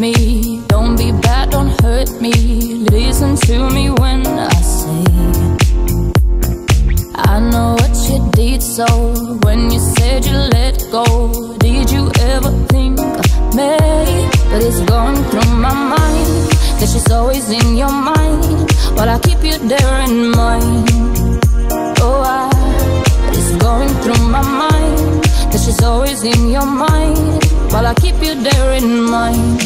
me. Don't be bad, don't hurt me. Listen to me when I say. I know what you did, so when you said you let go, did you ever think of me? But it's going through my mind, that she's always in your mind, while I keep you there in mind. Oh, I, it's going through my mind, that she's always in your mind, while I keep you there in mind.